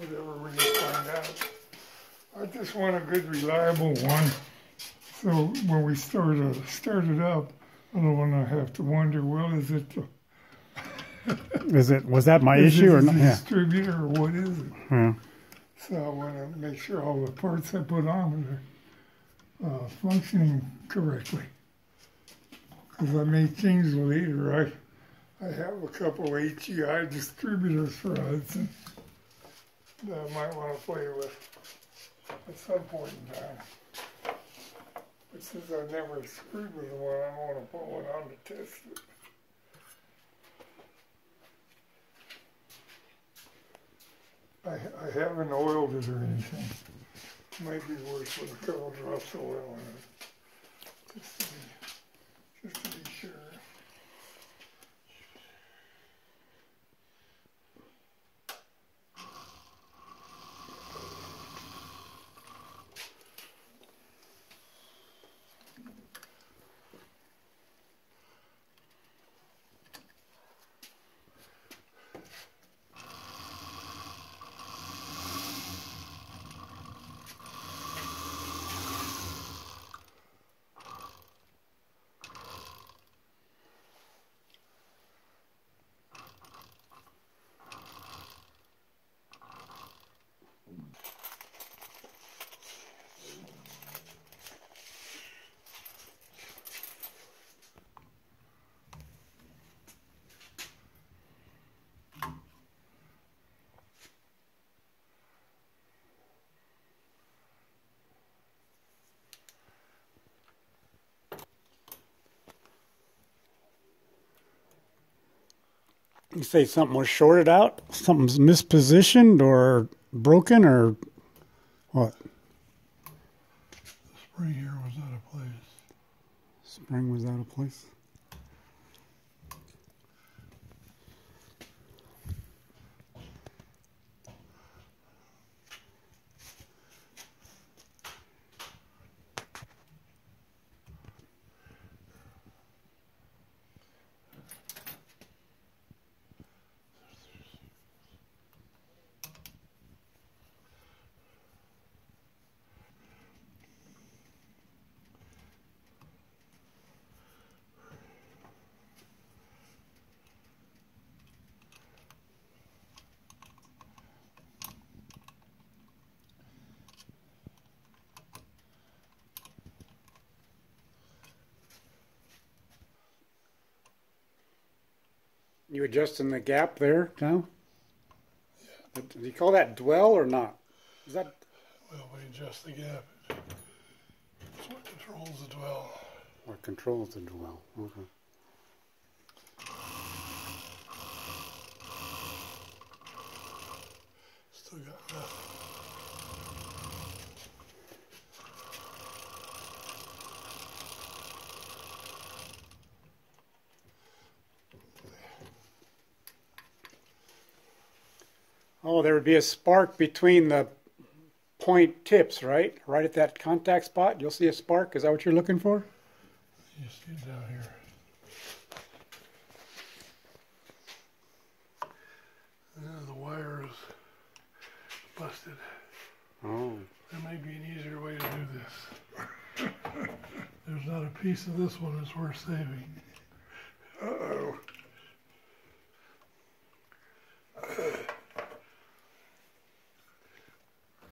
whatever we can find out. I just want a good, reliable one. So when we start, uh, start it up, I don't want to have to wonder, well, is it the Is it was that my is issue it or the not? Yeah. distributor or what is it? yeah. So I want to make sure all the parts I put on are uh, functioning correctly. Because I may change later. I, I have a couple of HEI distributors for Hudson that I might want to play with at some point in time. But since I've never screwed with one, I want to put one on to test it. I, I haven't oiled it or anything. Might be worth with a couple drops of oil in it. Just to be, just to be sure. You say something was shorted out, something's mispositioned or broken or what? Spring here was out of place. Spring was out of place. You adjusting the gap there now? Yeah. Do you call that dwell or not? Is that Well, we adjust the gap. It's what controls the dwell. what controls the dwell? Okay. Oh, there would be a spark between the point tips, right? Right at that contact spot. You'll see a spark. Is that what you're looking for? You see it down here. Yeah, the wire is busted. Oh. There may be an easier way to do this. There's not a piece of this one that's worth saving.